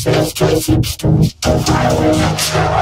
Says Joe Simpson of Highway Extra.